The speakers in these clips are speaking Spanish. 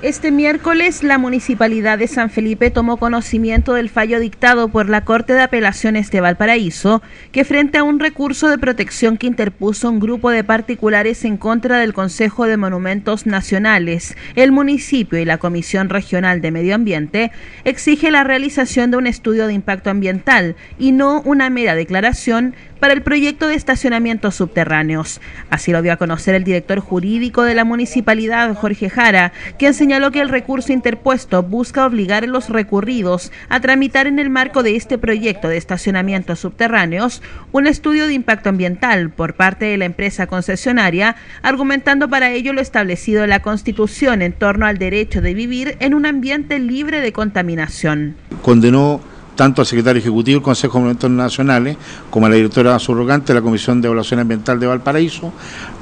Este miércoles, la Municipalidad de San Felipe tomó conocimiento del fallo dictado por la Corte de Apelaciones de Valparaíso, que frente a un recurso de protección que interpuso un grupo de particulares en contra del Consejo de Monumentos Nacionales, el municipio y la Comisión Regional de Medio Ambiente, exige la realización de un estudio de impacto ambiental y no una mera declaración para el proyecto de estacionamientos subterráneos. Así lo dio a conocer el director jurídico de la municipalidad, Jorge Jara, quien señaló que el recurso interpuesto busca obligar a los recurridos a tramitar en el marco de este proyecto de estacionamientos subterráneos un estudio de impacto ambiental por parte de la empresa concesionaria, argumentando para ello lo establecido en la Constitución en torno al derecho de vivir en un ambiente libre de contaminación. Condenó tanto al secretario ejecutivo del Consejo de Monumentos Nacionales como a la directora subrogante de la Comisión de Evaluación Ambiental de Valparaíso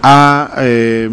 a, eh,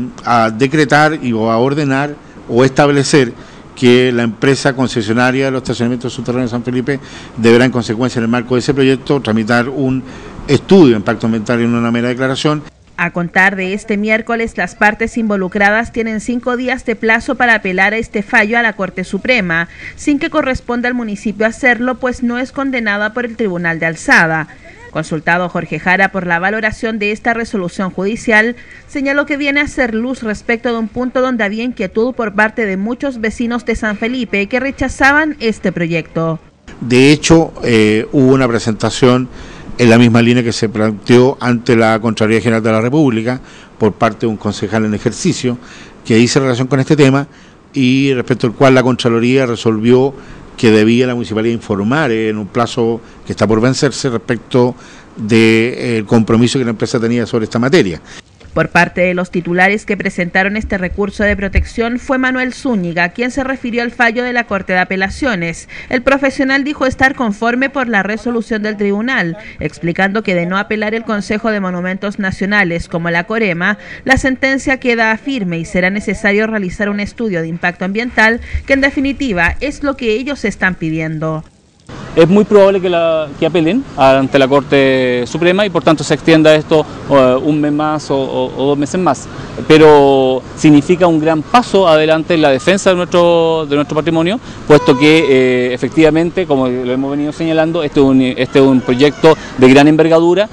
decretar y, o a ordenar o establecer que la empresa concesionaria de los estacionamientos subterráneos de San Felipe deberá en consecuencia en el marco de ese proyecto tramitar un estudio de impacto ambiental en una mera declaración a contar de este miércoles, las partes involucradas tienen cinco días de plazo para apelar a este fallo a la Corte Suprema, sin que corresponda al municipio hacerlo, pues no es condenada por el Tribunal de Alzada. Consultado Jorge Jara por la valoración de esta resolución judicial, señaló que viene a ser luz respecto de un punto donde había inquietud por parte de muchos vecinos de San Felipe que rechazaban este proyecto. De hecho, eh, hubo una presentación en la misma línea que se planteó ante la Contraloría General de la República por parte de un concejal en ejercicio que dice relación con este tema y respecto al cual la Contraloría resolvió que debía la municipalidad informar en un plazo que está por vencerse respecto del compromiso que la empresa tenía sobre esta materia. Por parte de los titulares que presentaron este recurso de protección fue Manuel Zúñiga, quien se refirió al fallo de la Corte de Apelaciones. El profesional dijo estar conforme por la resolución del tribunal, explicando que de no apelar el Consejo de Monumentos Nacionales como la Corema, la sentencia queda firme y será necesario realizar un estudio de impacto ambiental que en definitiva es lo que ellos están pidiendo es muy probable que, la, que apelen ante la Corte Suprema y por tanto se extienda esto un mes más o, dos meses más. Pero significa un gran paso adelante en la defensa de nuestro, de nuestro patrimonio, puesto que eh, efectivamente, como lo hemos venido señalando, este este es un proyecto de gran envergadura.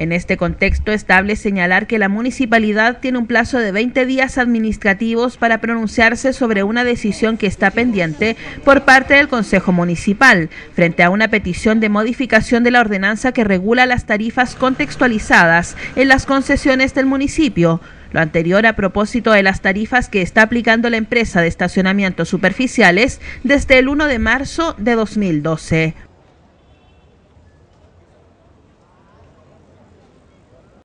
En este contexto, estable señalar que la municipalidad tiene un plazo de 20 días administrativos para pronunciarse sobre una decisión que está pendiente por parte del Consejo Municipal, frente a una petición de modificación de la ordenanza que regula las tarifas contextualizadas en las concesiones del municipio. Lo anterior a propósito de las tarifas que está aplicando la empresa de estacionamientos superficiales desde el 1 de marzo de 2012.